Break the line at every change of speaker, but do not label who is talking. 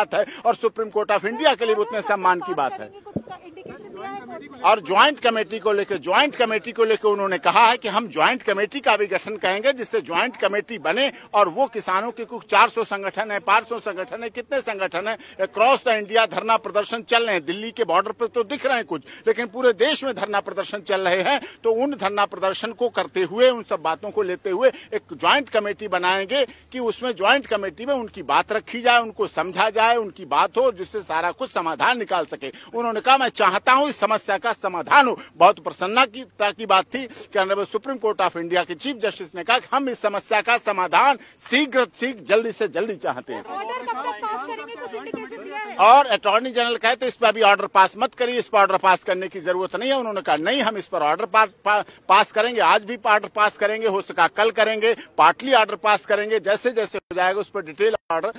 बात है और सुप्रीम कोर्ट ऑफ़ इंडिया के लिए उतने सम्मान की बात है। और ज्वाइंट कमेटी को लेकर, ज्वाइंट कमेटी को लेकर उन्होंने कहा है कि हम ज्वाइंट कमेटी का भी गठन करेंगे, जिससे ज्वाइंट कमेटी बने और वो किसानों के कुछ 400 संगठन है 500 संगठन है, कितने संगठन है क्रॉस द इंडिया धरना प्रदर्शन चल रहे हैं, दिल्ली के बॉर्डर पर तो दिख रहे हैं कुछ, लेकिन पूरे देश में धरना प्रदर्शन चल रहे हैं तो उन धरना प्रदर्शन को करते हुए, उन सब बातों को लेते हुए एक ज्वाइंट कमेटी बनाएँगे कि उसमें ज्वाइंट कमेटी में उनकी बात रखी जाए, उनको समझा जाए, उनकी बात हो, जिससे सारा कुछ समाधान निकाल सके। उन्होंने कहा, मैं चाहता हूँ इस समस्या का समाधान हो। बहुत प्रसन्नता की, की बात थी कि honourable supreme court of India के चीफ जस्टिस ने कहा कि हम इस समस्या का समाधान शीघ्र शीघ्र जल्दी से जल्दी चाहते हैं।
है।
और अटॉर्नी जनरल कहे तो इस पर अभी ऑर्डर पास मत करिए इस पर ऑर्डर पास करने की ज़रूरत नहीं है। उन्होंने कहा नहीं हम इस पर ऑर्डर पा, पा, पास करेंगे। आज भी ऑर्डर पास करेंगे हो सका कल करेंगे पार्टली ऑर्डर पास करेंगे जैसे जैसे हो जाएगा उस पर डिटेल ऑर्डर